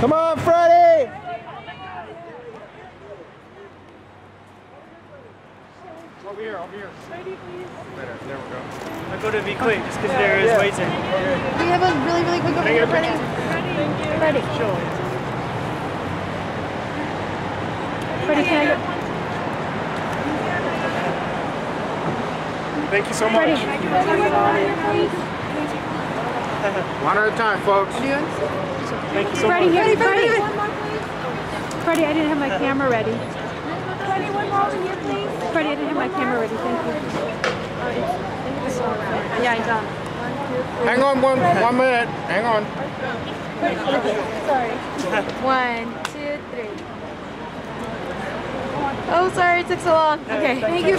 Come on, Freddie! Over here, over here. Freddie, please. There we go. I go to be quick, just 'cause there is waiting. We have a really, really quick over here, Freddie. Freddie. Freddie. Can I go? Thank you so much. One at a time, folks. Thank you so Freddie, much. here, Freddie. Freddie, I didn't have my camera ready. Freddie, one more over here, please. Freddie, I didn't have my camera ready. Thank you. Yeah, I done. Hang on one one minute. Hang on. Sorry. One, two, three. Oh, sorry, it took so long. Okay. Thank you very